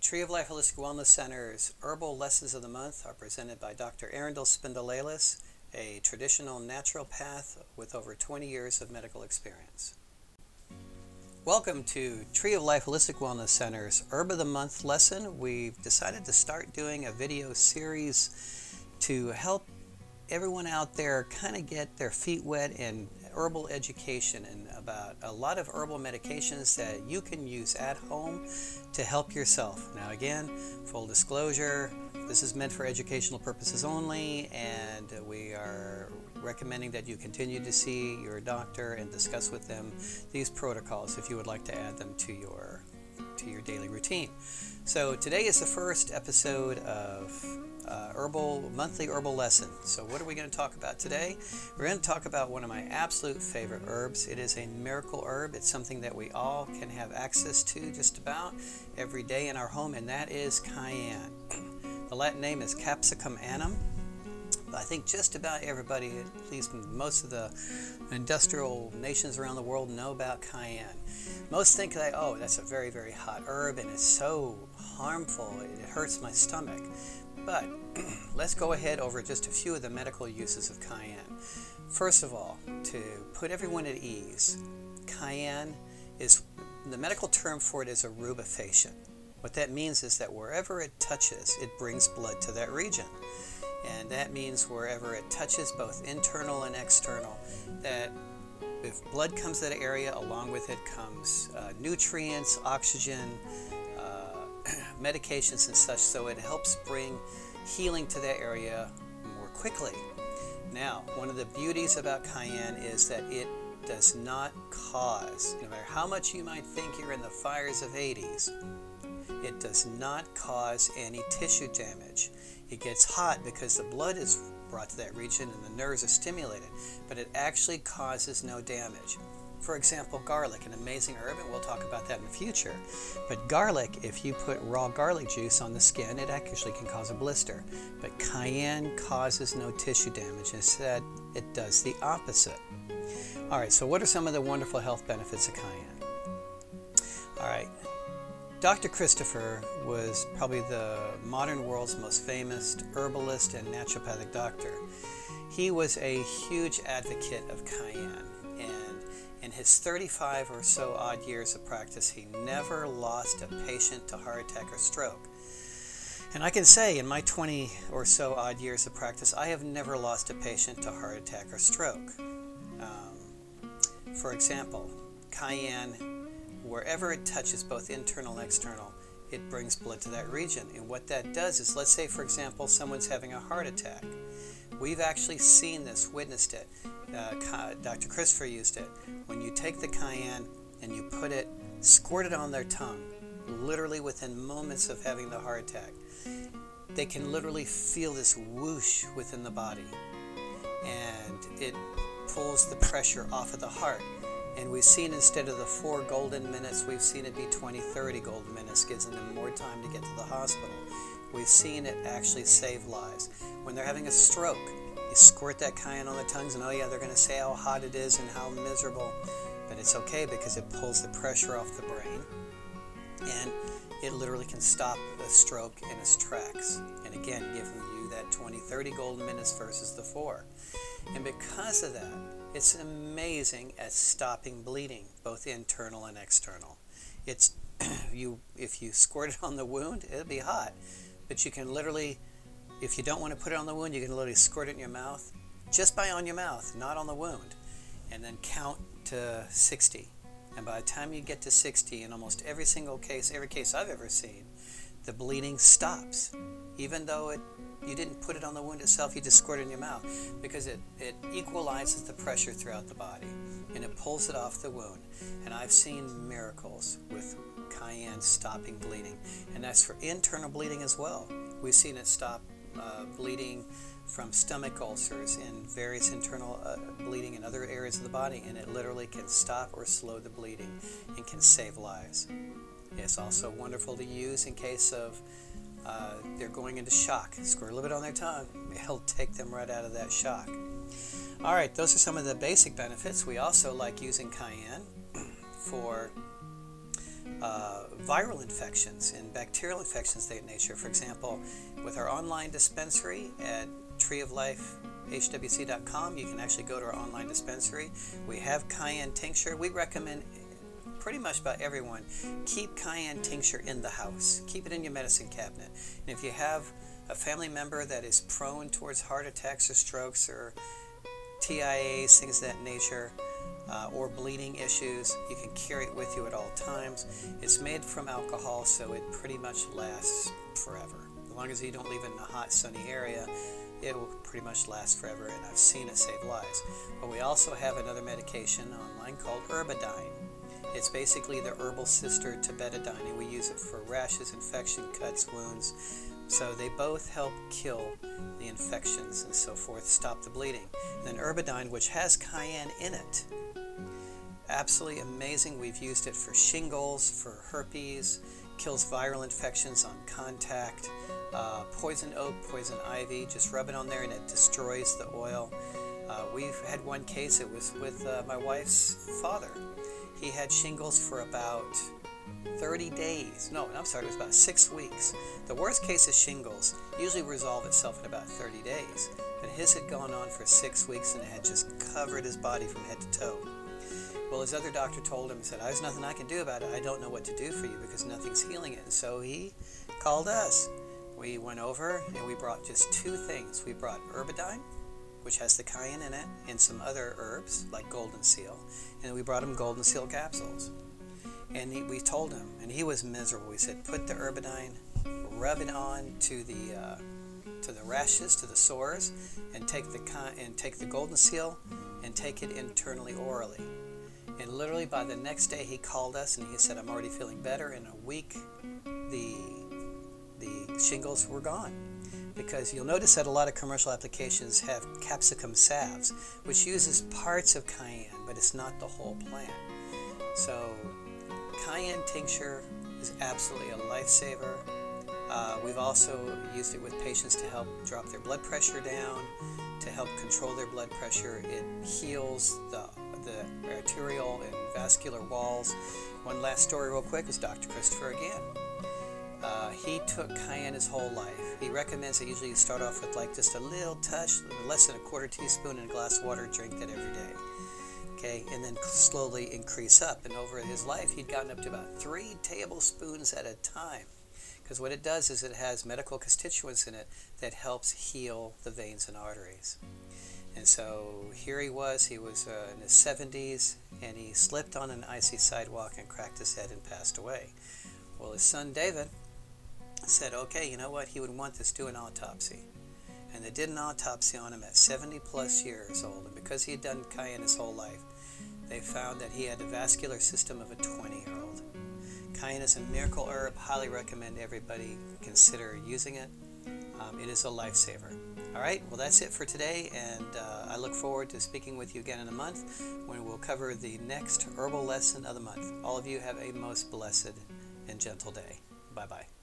Tree of Life Holistic Wellness Center's Herbal Lessons of the Month are presented by Dr. Earendil Spindelilus, a traditional naturopath with over 20 years of medical experience. Welcome to Tree of Life Holistic Wellness Center's Herb of the Month lesson. We've decided to start doing a video series to help everyone out there kind of get their feet wet in herbal education and about a lot of herbal medications that you can use at home to help yourself. Now, again, full disclosure, this is meant for educational purposes only, and we are recommending that you continue to see your doctor and discuss with them these protocols if you would like to add them to your to your daily routine. So today is the first episode of uh, herbal monthly herbal lesson. So what are we going to talk about today? We're going to talk about one of my absolute favorite herbs. It is a miracle herb. It's something that we all can have access to just about every day in our home, and that is cayenne. The Latin name is Capsicum annuum. I think just about everybody, at least most of the industrial nations around the world, know about cayenne. Most think that, oh, that's a very, very hot herb and it's so harmful, it hurts my stomach. But let's go ahead over just a few of the medical uses of cayenne. First of all, to put everyone at ease, cayenne is the medical term for it is a rubefacient. What that means is that wherever it touches, it brings blood to that region. And that means wherever it touches, both internal and external, that if blood comes to that area, along with it comes uh, nutrients, oxygen, uh, medications, and such, so it helps bring healing to that area more quickly. Now, one of the beauties about cayenne is that it does not cause, no matter how much you might think you're in the fires of Hades, it does not cause any tissue damage. It gets hot because the blood is brought to that region and the nerves are stimulated, but it actually causes no damage. For example, garlic, an amazing herb, and we'll talk about that in the future. But garlic, if you put raw garlic juice on the skin, it actually can cause a blister. But cayenne causes no tissue damage. Instead, it does the opposite. All right, so what are some of the wonderful health benefits of cayenne? All right, Dr. Christopher was probably the modern world's most famous herbalist and naturopathic doctor. He was a huge advocate of cayenne, and in his 35 or so odd years of practice, he never lost a patient to heart attack or stroke. And I can say, in my 20 or so odd years of practice, I have never lost a patient to heart attack or stroke. Um, for example, cayenne wherever it touches, both internal and external, it brings blood to that region. And what that does is, let's say, for example, someone's having a heart attack. We've actually seen this, witnessed it. Uh, Dr. Christopher used it. When you take the cayenne and you put it, squirt it on their tongue, literally within moments of having the heart attack, they can literally feel this whoosh within the body. And it pulls the pressure off of the heart. And we've seen instead of the four golden minutes, we've seen it be 20, 30 golden minutes, gives them more time to get to the hospital. We've seen it actually save lives. When they're having a stroke, you squirt that cayenne on their tongues, and oh yeah, they're going to say how hot it is and how miserable. But it's okay because it pulls the pressure off the brain. And it literally can stop a stroke in its tracks. And again, giving you that 20, 30 golden minutes versus the four. And because of that, it's amazing at stopping bleeding, both internal and external. It's you if you squirt it on the wound, it'll be hot. But you can literally if you don't want to put it on the wound, you can literally squirt it in your mouth, just by on your mouth, not on the wound. And then count to 60. And by the time you get to 60, in almost every single case, every case I've ever seen, the bleeding stops. Even though it you didn't put it on the wound itself, you just squirt it in your mouth because it, it equalizes the pressure throughout the body and it pulls it off the wound. And I've seen miracles with cayenne stopping bleeding, and that's for internal bleeding as well. We've seen it stop uh, bleeding from stomach ulcers and various internal uh, bleeding in other areas of the body, and it literally can stop or slow the bleeding and can save lives. It's also wonderful to use in case of uh, they're going into shock. Squirt a little bit on their tongue. It'll take them right out of that shock. All right, those are some of the basic benefits. We also like using cayenne for uh, viral infections and bacterial infections of that nature. For example, with our online dispensary at treeoflifehwc.com, you can actually go to our online dispensary. We have cayenne tincture. We recommend pretty much about everyone keep cayenne tincture in the house. Keep it in your medicine cabinet. And if you have a family member that is prone towards heart attacks or strokes or TIAs, things of that nature, uh, or bleeding issues. You can carry it with you at all times. It's made from alcohol, so it pretty much lasts forever. As long as you don't leave it in a hot, sunny area, it will pretty much last forever, and I've seen it save lives. But we also have another medication online called Herbidine. It's basically the herbal sister to betadine, and we use it for rashes, infection, cuts, wounds. So they both help kill the infections and so forth, stop the bleeding. And then Herbidine, which has cayenne in it, absolutely amazing. We've used it for shingles, for herpes, kills viral infections on contact, uh, poison oak, poison ivy, just rub it on there and it destroys the oil. Uh, we've had one case, it was with uh, my wife's father. He had shingles for about 30 days. No, I'm sorry, it was about six weeks. The worst case of shingles usually resolve itself in about 30 days, but his had gone on for six weeks and it had just covered his body from head to toe. Well, his other doctor told him, he said, There's nothing I can do about it. I don't know what to do for you because nothing's healing it. And so he called us. We went over and we brought just two things. We brought Herbidine, which has the cayenne in it, and some other herbs like golden seal. And we brought him golden seal capsules. And he, we told him, and he was miserable. We said, Put the Herbidine, rub it on to the. Uh, to the rashes, to the sores, and take the and take the golden seal and take it internally orally. And literally by the next day, he called us and he said, I'm already feeling better. In a week, the, the shingles were gone. Because you'll notice that a lot of commercial applications have capsicum salves, which uses parts of cayenne, but it's not the whole plant. So, cayenne tincture is absolutely a lifesaver. Uh, we've also used it with patients to help drop their blood pressure down, to help control their blood pressure. It heals the the arterial and vascular walls. One last story, real quick, is Dr. Christopher again. Uh, he took cayenne his whole life. He recommends that usually you start off with like just a little touch, less than a quarter teaspoon in a glass of water, drink that every day. Okay, and then slowly increase up. And over his life, he'd gotten up to about three tablespoons at a time. Because what it does is it has medical constituents in it that helps heal the veins and arteries. And so here he was, he was uh, in his 70s, and he slipped on an icy sidewalk and cracked his head and passed away. Well, his son David said, okay, you know what, he would want this do an autopsy. And they did an autopsy on him at 70 plus years old, and because he had done cayenne his whole life, they found that he had the vascular system of a 20 year old. Cayenne is a miracle herb, highly recommend everybody consider using it. Um, it is a lifesaver. All right, well, that's it for today, and uh, I look forward to speaking with you again in a month when we'll cover the next herbal lesson of the month. All of you have a most blessed and gentle day. Bye bye.